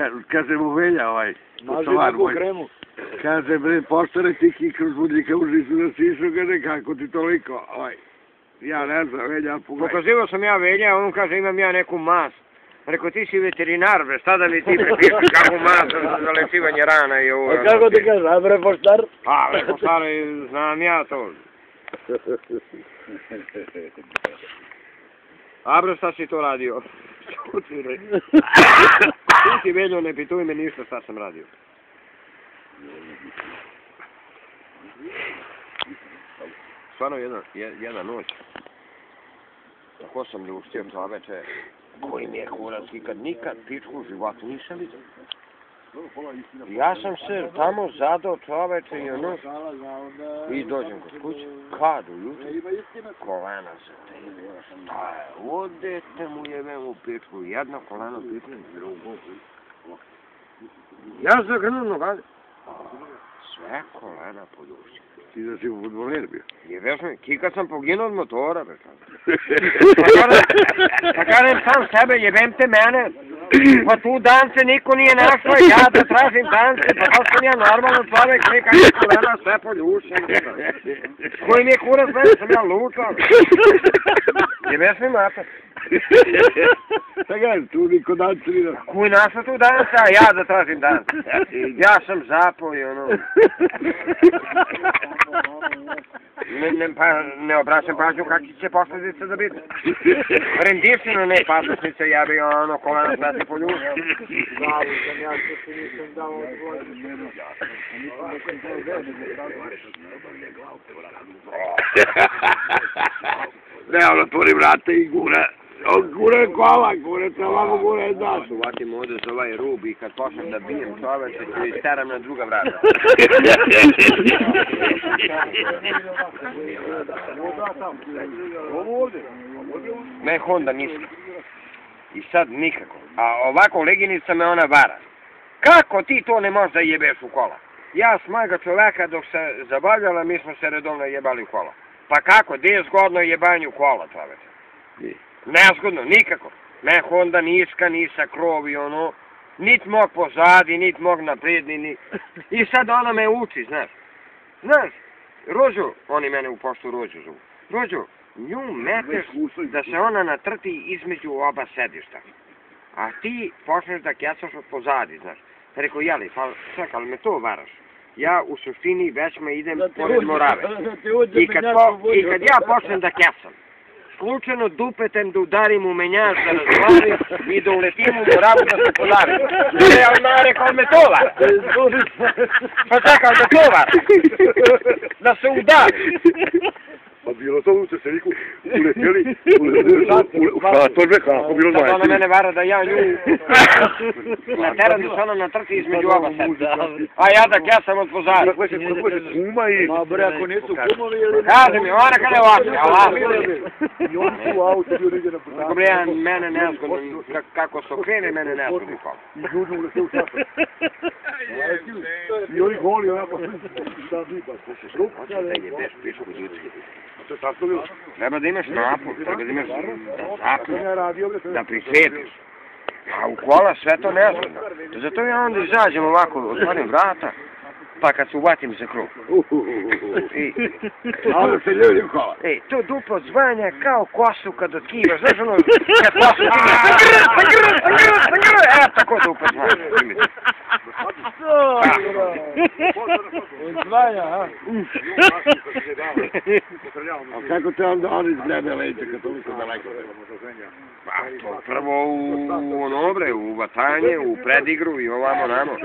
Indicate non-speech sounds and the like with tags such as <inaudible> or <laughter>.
Ka, kaže mu velja ovaj, Maži tovar moj. kremu. Kaže, bre, poštare ti ki kroz budnika u žicu da si išao, kaže, kako ti toliko, ovaj. Ja ne znam, velja, pogledaj. Pokazivao sam ja velja, a on kaže imam ja neku mas. Rekao, ti si veterinar, bre, šta da mi ti prepišeš kakvu mas za- lečivanje rana i ovo. A kako ti kaže, a bre poštar? A, rekao, stari, znam ja to. <laughs> A bre, šta si to radio? Bre. <laughs> Ti si veljo, ne pituj me ništa šta sam radio. Stvarno jedna, je- jedna noć. Tako sam ljuštio čoveče, koji mi je kurac ikad nikad pičku u životu nisam vidio. Ja sam se tamo zadao čoveče i ono, i dođem kod kuće, kad ujutro, kolena se tebi, šta je, odete mu jebem u pičku, jedno koleno pičku, drugo. Ja zagrnuo nogade, sve kolena poljušio. Ti da si u futboler bio. Jebeš me, kika sam poginuo od motora, bre. <laughs> Pa kažem sam sebe, jebem te mene. Pa tu dance niko nije našao, ja da tražim dance, pa to sam ja normalno čovjek, neka je kolena sve poljušeno. Koji mi je kurac, ne sam ja lučao. Je mi mater. <laughs> Čekaj, tu niko dancira. Koji našao tu dance, a ja da tražim dance. Ja sam zapao i ono. Ne, ne, pa, ne obraćam pažnju kakvi će posljedice da biti. Rendišino ne pasosnice, ja bi ono kolena sve se poljušio. Glavu sam ja što ti nisam dao odvod. Ne, ono, otvori vrata i gura. On gura kola, se ovako gura je znaš. Uvatim ovdje za ovaj rub i kad počnem da bijem čoveče, ću isteram na druga vrata. Ne Honda niska. I sad nikako. A ovako leginica me ona vara. Kako ti to ne možeš da jebeš u kola? Ja s mojega čoveka dok se zabavljala, mi smo se redovno jebali u kola. Pa kako, gdje je zgodno jebanje u kola, čoveče? Nezgodno, nikako. Ne Honda niska, ni sa krov i ono. Nit mog pozadi, nit mog napredni, ni... I sad ona me uči, znaš. Znaš, Rođo, oni mene u poštu Rođo zovu. Rođo, nju meteš da se ona natrti između oba sedišta. A ti počneš da kjacaš od pozadi, znaš. Rekao, jeli, pa čekaj, me to varaš. Ja u suštini već me idem pored Morave. <laughs> I kad, po. I kad ja počnem da kjasam, slučajno dupetem da udarim u menjač da razglavim i da uletim u Moravu da se podavim. Ne, ali me rekao, me to vara. Pa čekaj, me to vara. Da se udari. Bilo to u Cesariku, uletjeli, u šator me kako, bilo Sad ona znači. mene vara da ja nju <laughs> na teran da se ona natrti između oba seta. A ja da kjasam od pozara. Kako se kako se kuma i... Ma bre, ako nisu kumovi ili... Kaži mi, ona kada je ovako, a ovako. I oni su u autu bio negdje na Tako bre, ja, mene nezgodno, ka- kako se okrene, mene nezgodno kao. I žudno ulete u šator. I oni goli onako. Šta bi pa, se šrup? Hoće da jebeš pišku ljudski. Tako bilo. Treba da imaš napor, treba da imaš bre, da prisjetiš. A u kola sve to nezgodno. Zato ja onda izađem ovako, otvorim vrata, pa kad se uvatim za krug. I, Ali se ljudi kola. ej, to duplo zvanja kao kosu kad otkivaš, znaš ono, kad kosu sangrr, e, tako duplo zvanja. Odvaja, a? A kako te onda oni izgleda leće kad toliko daleko? Pa, to prvo u ono bre, u vatanje, u predigru i ovamo namo. <laughs>